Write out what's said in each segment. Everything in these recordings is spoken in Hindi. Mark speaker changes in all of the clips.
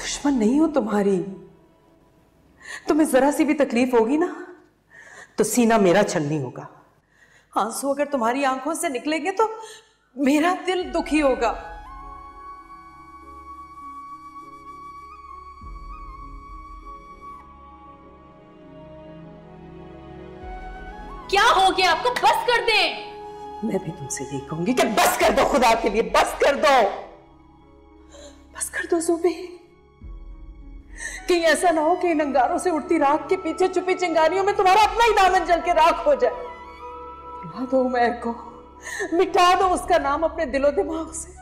Speaker 1: दुश्मन नहीं हो तुम्हारी। तुम्हें जरा सी भी तकलीफ़ होगी ना तो सीना मेरा छलनी होगा। आँसू अगर तुम्हारी आँखों से निकलेंगे तो मेरा दिल दुखी होगा।
Speaker 2: क्या हो गया? आपको बस कर दे।
Speaker 1: मैं भी तुमसे यही कहूँगी कि बस कर दो खुदा के लिए बस कर दो। बस कर दो सुबी कहीं ऐसा ना हो कि इन अंगारों से उठती राख के पीछे छुपी चिंगारियों में तुम्हारा अपना ही दामन जल के राख हो जाए। भुला दो मैं को मिटा दो, उसका नाम अपने दिलो दिमाग से।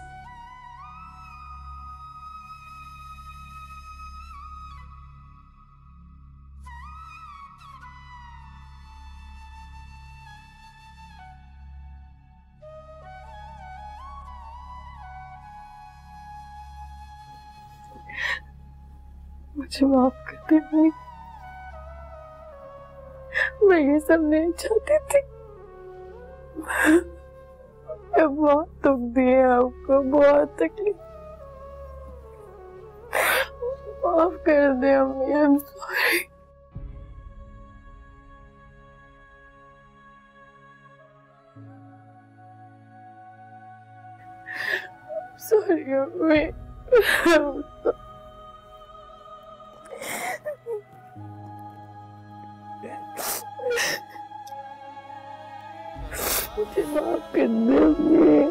Speaker 3: मुझे माफ़ कर दे भाई। मैं ये सब नहीं चाहती थी। मैं बहुत दुख दिए आपको, बहुत तकलीफ़। माफ़ कर दे अम्मी आई एम सॉरी सॉरी अम्मी। मुझे आपके दिल में